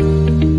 you